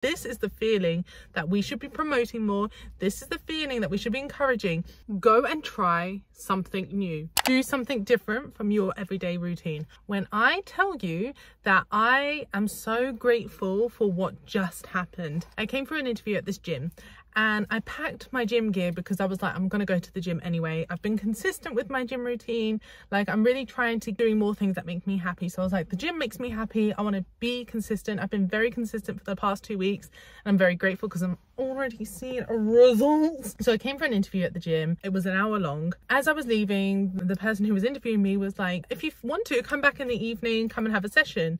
this is the feeling that we should be promoting more. This is the feeling that we should be encouraging. Go and try something new. Do something different from your everyday routine. When I tell you that I am so grateful for what just happened, I came for an interview at this gym and I packed my gym gear because I was like, I'm gonna go to the gym anyway. I've been consistent with my gym routine. Like I'm really trying to doing more things that make me happy. So I was like, the gym makes me happy. I want to be consistent. I've been very consistent for the past two weeks and I'm very grateful because I'm already seeing results. So I came for an interview at the gym. It was an hour long. As I was leaving, the person who was interviewing me was like, if you want to come back in the evening, come and have a session.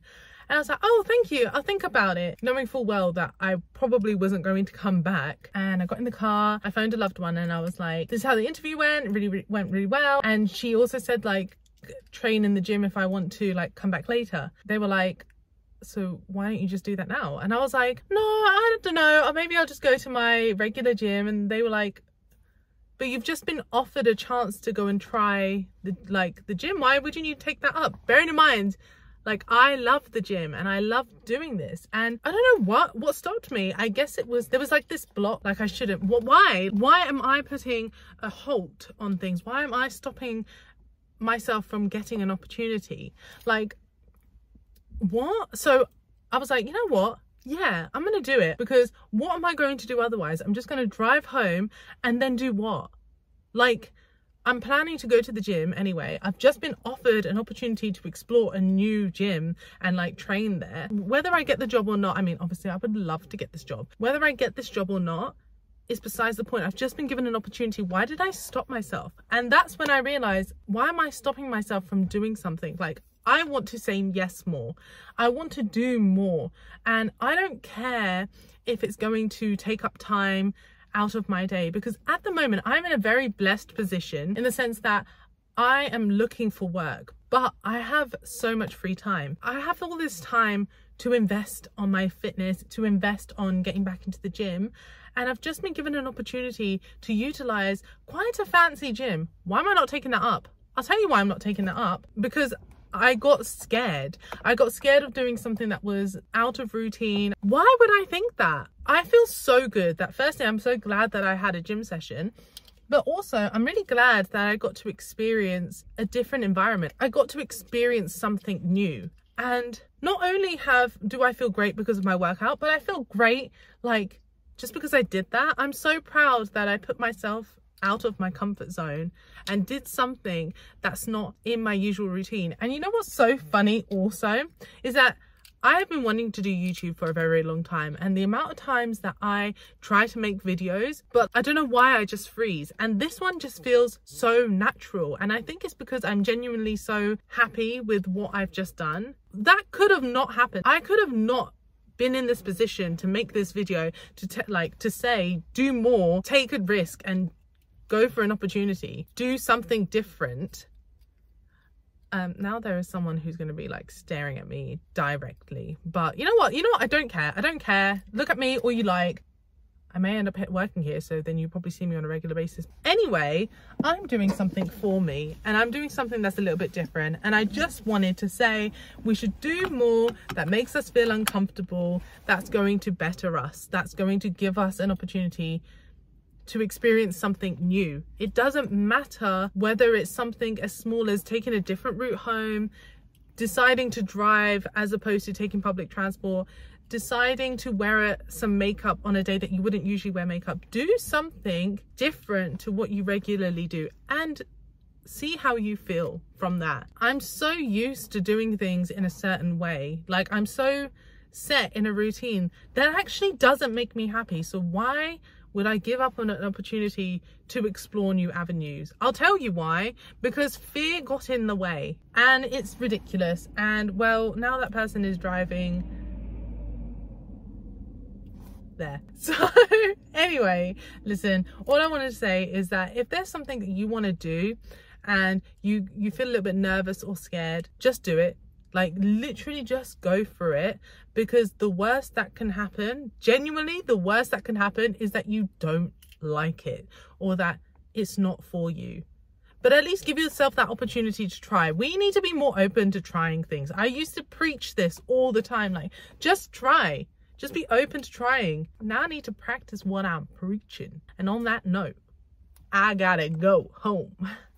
And I was like, oh, thank you. I'll think about it. Knowing full well that I probably wasn't going to come back. And I got in the car, I phoned a loved one and I was like, this is how the interview went. It really, really went really well. And she also said like, train in the gym if I want to like come back later. They were like, so why don't you just do that now? And I was like, no, I don't know. Or maybe I'll just go to my regular gym. And they were like, but you've just been offered a chance to go and try the like the gym. Why would you take that up? Bearing in mind, like I love the gym and I love doing this. And I don't know what what stopped me. I guess it was there was like this block like I shouldn't. What why? Why am I putting a halt on things? Why am I stopping myself from getting an opportunity? Like what? So I was like, you know what? Yeah, I'm going to do it because what am I going to do otherwise? I'm just going to drive home and then do what? Like I'm planning to go to the gym anyway. I've just been offered an opportunity to explore a new gym and like train there. Whether I get the job or not, I mean, obviously I would love to get this job. Whether I get this job or not is besides the point. I've just been given an opportunity. Why did I stop myself? And that's when I realized, why am I stopping myself from doing something? Like I want to say yes more. I want to do more. And I don't care if it's going to take up time out of my day because at the moment I'm in a very blessed position in the sense that I am looking for work, but I have so much free time. I have all this time to invest on my fitness, to invest on getting back into the gym. And I've just been given an opportunity to utilize quite a fancy gym. Why am I not taking that up? I'll tell you why I'm not taking that up because I got scared. I got scared of doing something that was out of routine. Why would I think that? I feel so good that firstly, I'm so glad that I had a gym session. But also, I'm really glad that I got to experience a different environment. I got to experience something new. And not only have do I feel great because of my workout, but I feel great like just because I did that. I'm so proud that I put myself out of my comfort zone and did something that's not in my usual routine. And you know what's so funny also is that I have been wanting to do YouTube for a very, very long time and the amount of times that I try to make videos, but I don't know why I just freeze. And this one just feels so natural. And I think it's because I'm genuinely so happy with what I've just done. That could have not happened. I could have not been in this position to make this video to like to say do more take a risk and go for an opportunity, do something different. Um, now there is someone who's going to be like staring at me directly. But you know what? You know what? I don't care. I don't care. Look at me all you like. I may end up working here, so then you probably see me on a regular basis. Anyway, I'm doing something for me and I'm doing something that's a little bit different. And I just wanted to say we should do more that makes us feel uncomfortable, that's going to better us, that's going to give us an opportunity to experience something new. It doesn't matter whether it's something as small as taking a different route home, deciding to drive as opposed to taking public transport, deciding to wear some makeup on a day that you wouldn't usually wear makeup. Do something different to what you regularly do and see how you feel from that. I'm so used to doing things in a certain way. Like I'm so set in a routine that actually doesn't make me happy. So why would I give up on an opportunity to explore new avenues? I'll tell you why. Because fear got in the way and it's ridiculous. And well, now that person is driving there. So anyway, listen, all I want to say is that if there's something that you want to do and you you feel a little bit nervous or scared, just do it like literally just go for it because the worst that can happen, genuinely the worst that can happen is that you don't like it or that it's not for you. But at least give yourself that opportunity to try. We need to be more open to trying things. I used to preach this all the time like just try Just be open to trying. Now I need to practice what I'm preaching. And on that note, I gotta go home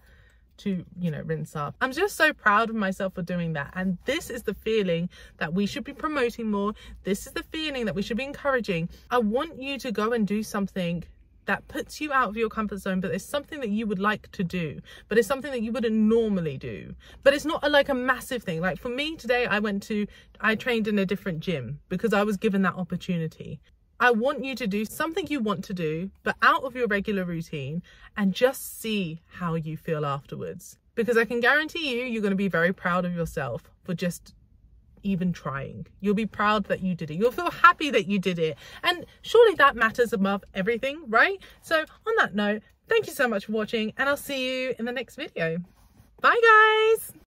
to, you know, rinse up. I'm just so proud of myself for doing that. And this is the feeling that we should be promoting more. This is the feeling that we should be encouraging. I want you to go and do something that puts you out of your comfort zone but it's something that you would like to do but it's something that you wouldn't normally do but it's not a, like a massive thing like for me today i went to i trained in a different gym because i was given that opportunity I want you to do something you want to do, but out of your regular routine and just see how you feel afterwards. Because I can guarantee you, you're going to be very proud of yourself for just even trying. You'll be proud that you did it. You'll feel happy that you did it. And surely that matters above everything, right? So on that note, thank you so much for watching and I'll see you in the next video. Bye guys.